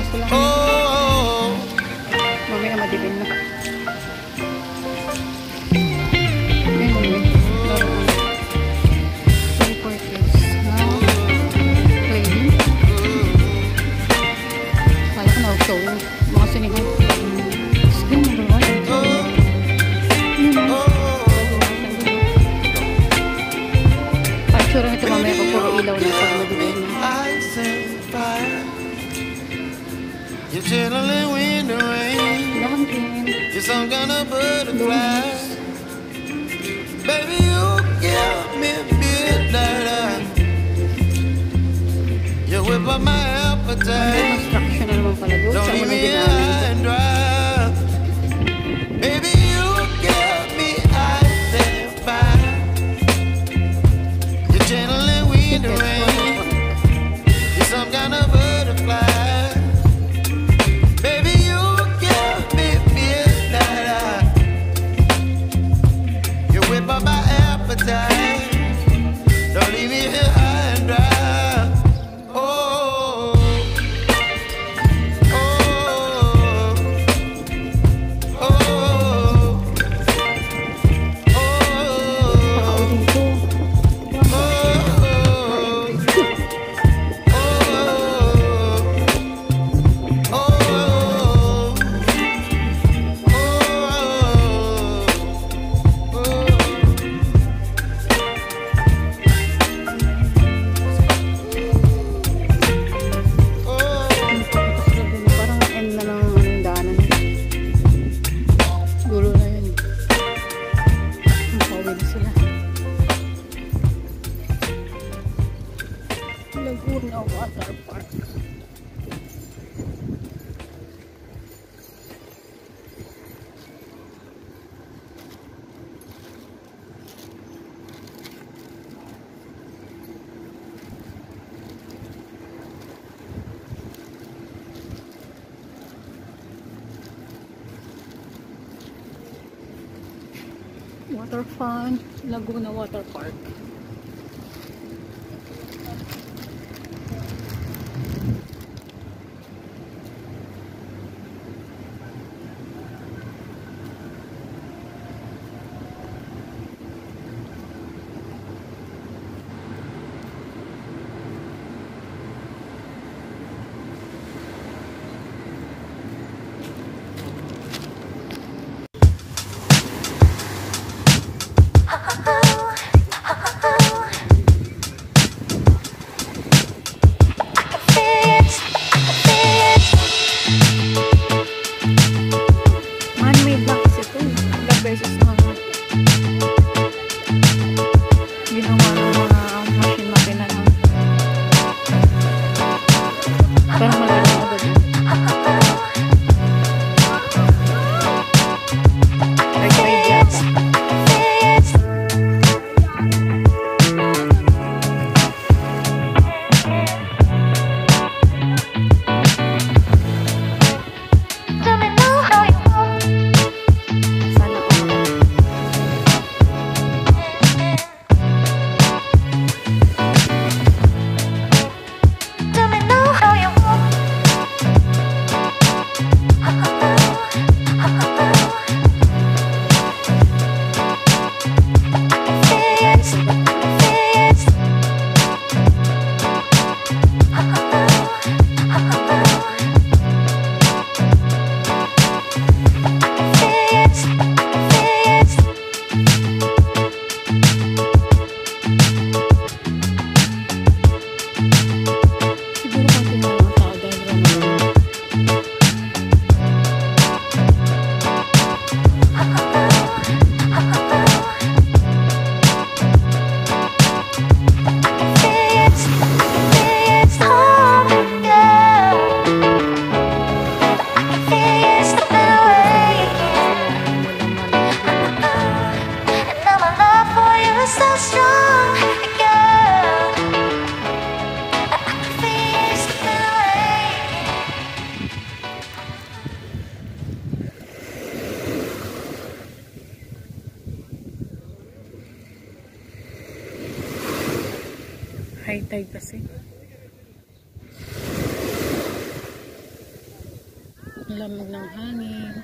kaso lang. Oo. Oh, oh, oh. Mamaya na. Water Fun, Laguna Water Park. Hintay kasi. Ang Lamig ng hangin.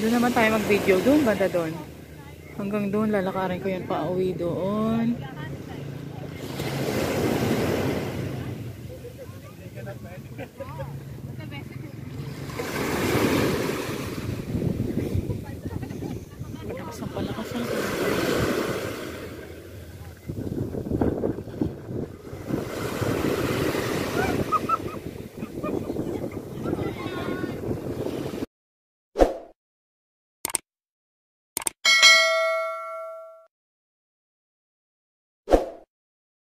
Doon naman tayo mag-video. Doon, banda doon. Hanggang doon, lalakarin ko yan pa uwi doon. Malakas ang palakas ang palakas.